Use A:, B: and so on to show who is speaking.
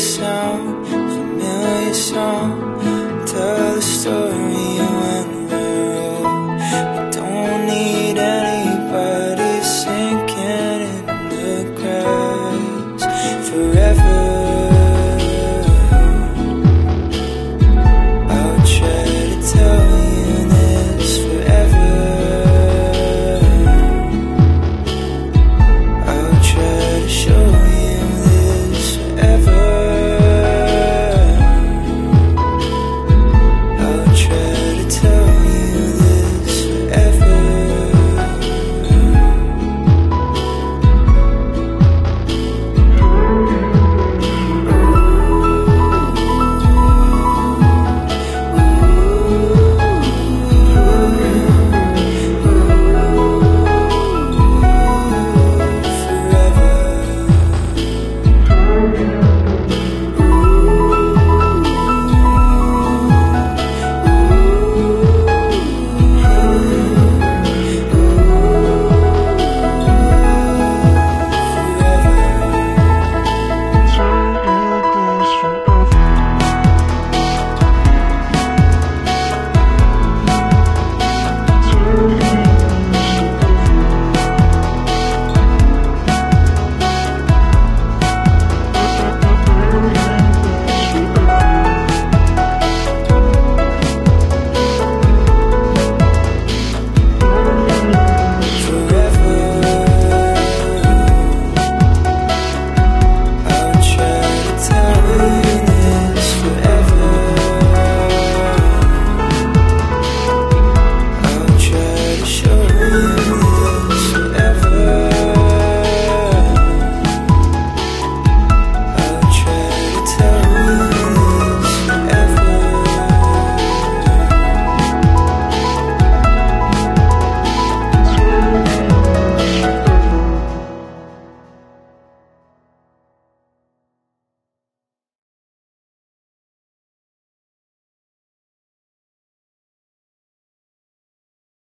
A: So.